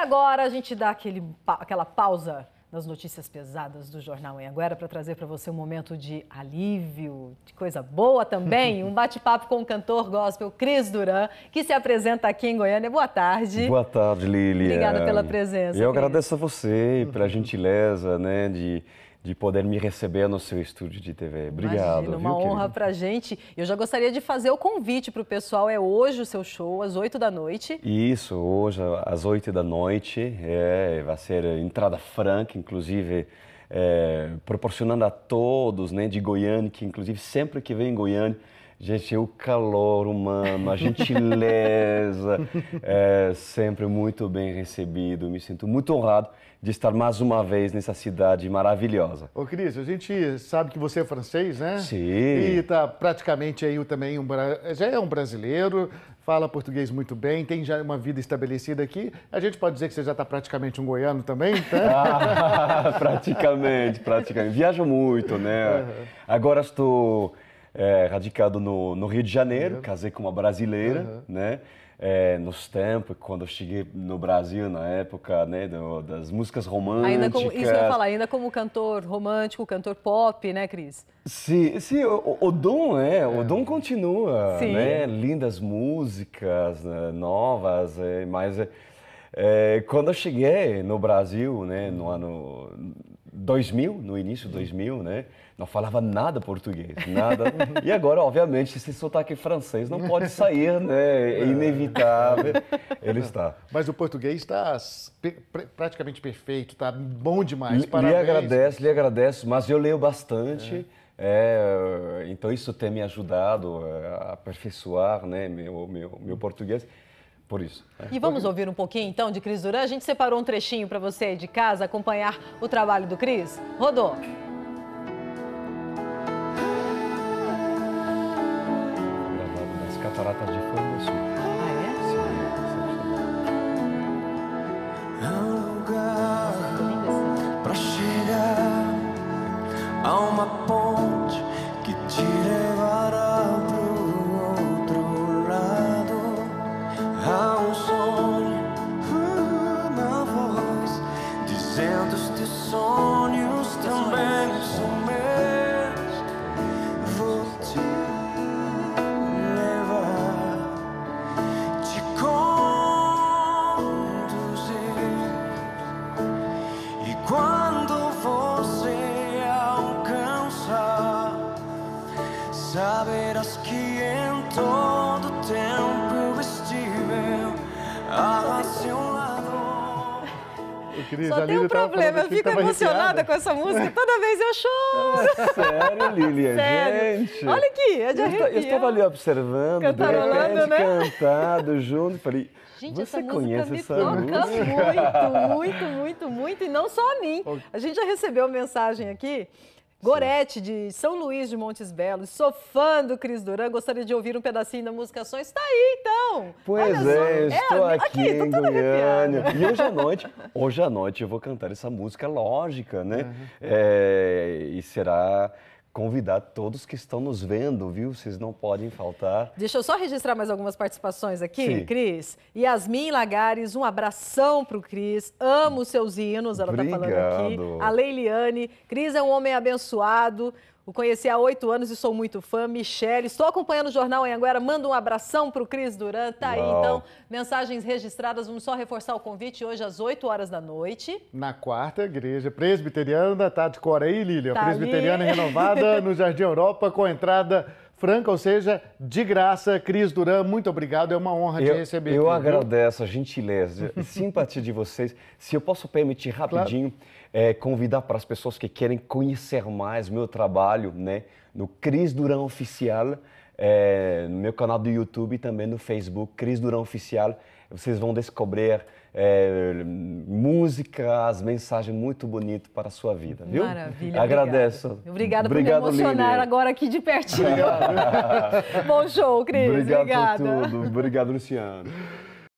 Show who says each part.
Speaker 1: agora a gente dá aquele, aquela pausa nas notícias pesadas do Jornal Anhanguera para trazer para você um momento de alívio, de coisa boa também, um bate-papo com o cantor gospel Cris Duran, que se apresenta aqui em Goiânia. Boa tarde.
Speaker 2: Boa tarde, Lilian.
Speaker 1: Obrigada pela presença.
Speaker 2: Eu Cris. agradeço a você pela gentileza, né, de de poder me receber no seu estúdio de TV. Obrigado.
Speaker 1: Imagina, uma
Speaker 2: viu,
Speaker 1: honra para a gente. Eu já gostaria de fazer o convite para o pessoal. É hoje o seu show, às 8 da noite.
Speaker 2: Isso, hoje às 8 da noite. É, vai ser entrada franca, inclusive. É, proporcionando a todos né, de Goiânia, que inclusive sempre que vem em Goiânia, gente, o calor humano, a gentileza, é sempre muito bem recebido. Me sinto muito honrado de estar mais uma vez nessa cidade maravilhosa.
Speaker 3: Ô Cris, a gente sabe que você é francês, né?
Speaker 2: Sim.
Speaker 3: E está praticamente aí também um, já é um brasileiro, fala português muito bem, tem já uma vida estabelecida aqui. A gente pode dizer que você já está praticamente um goiano também,
Speaker 2: tá? ah, praticamente, praticamente. Viajo muito, né? Agora estou é, radicado no, no, Rio de Janeiro, uhum. casei com uma brasileira, uhum. né? é, nos tempos, quando eu cheguei no Brasil, na época né, do, das músicas românticas.
Speaker 1: Ainda como, isso eu ia falar, ainda como cantor romântico, cantor pop, né, Cris?
Speaker 2: Sim, sim o, o dom é, é, o dom continua, sim. né? Lindas músicas né, novas, é, mas é, quando eu cheguei no Brasil, né, no ano 2000, no início de 2000, né? Não falava nada português, nada. e agora, obviamente, esse sotaque francês não pode sair, né? É inevitável. Ele está.
Speaker 3: Mas o português está praticamente perfeito, está bom demais.
Speaker 2: Parabéns. Lhe agradeço, lhe agradeço, mas eu leio bastante. É. É, então isso tem me ajudado a aperfeiçoar né, meu, meu, meu português por isso.
Speaker 1: É. E vamos ouvir um pouquinho então de Cris Duran? A gente separou um trechinho para você aí de casa acompanhar o trabalho do Cris. Rodou.
Speaker 2: cataratas de
Speaker 1: Cris, Só tem um problema, eu fico emocionada com essa música, toda vez eu choro.
Speaker 2: Sério, Lilian, Sério. gente.
Speaker 1: Olha aqui, é de arrepiar.
Speaker 2: Eu, estava ali observando,
Speaker 1: Cantarolando,
Speaker 2: de repente,
Speaker 1: né?
Speaker 2: cantado junto, falei...
Speaker 1: Gente,
Speaker 2: Você
Speaker 1: essa
Speaker 2: conhece
Speaker 1: música
Speaker 2: essa
Speaker 1: me toca
Speaker 2: música?
Speaker 1: muito, muito, muito, muito, e não só a mim. A gente já recebeu mensagem aqui Gorete, de São Luís de Montes Belos. Sou fã do Cris Duran. Gostaria de ouvir um pedacinho da música Sonhos. Está aí, então.
Speaker 2: Pois Olha é, estou é, aqui, aqui em Goiânia. E hoje à noite, hoje à noite eu vou cantar essa música lógica, né? Uhum. É, e será convidar todos que estão nos vendo, viu? Vocês não podem faltar.
Speaker 1: Deixa eu só registrar mais algumas participações aqui, Sim. Cris. Yasmin Lagares, um abração pro Cris. Amo seus hinos, ela
Speaker 2: Obrigado.
Speaker 1: tá falando aqui. A Leiliane. Cris é um homem abençoado. O conheci há oito anos e sou muito fã. Michele, estou acompanhando o Jornal em Anguera. Manda um abração para o Cris Duran. Tá aí, então, mensagens registradas. Vamos só reforçar o convite hoje às 8 horas da noite.
Speaker 3: Na quarta, Igreja Presbiteriana, tá de cor aí, Lília. Tá Presbiteriana ali. renovada no Jardim Europa com entrada franca, ou seja, de graça. Cris Duran, muito obrigado. É uma honra
Speaker 2: eu,
Speaker 3: te receber.
Speaker 2: Eu aqui, agradeço a gentileza, a simpatia de vocês. Se eu posso permitir rapidinho. Claro é, convidar para as pessoas que querem conhecer mais meu trabalho, né, no Cris Durão Oficial, é, no meu canal do YouTube e também no Facebook, Cris Durão Oficial. Vocês vão descobrir é, músicas, mensagens muito bonitas para a sua vida, viu?
Speaker 1: Maravilha.
Speaker 2: Agradeço.
Speaker 1: Obrigada, Obrigado por me emocionar Lili. agora aqui de pertinho. Bom show, Cris.
Speaker 2: Obrigado
Speaker 1: Obrigada.
Speaker 2: por tudo. Obrigado, Luciano.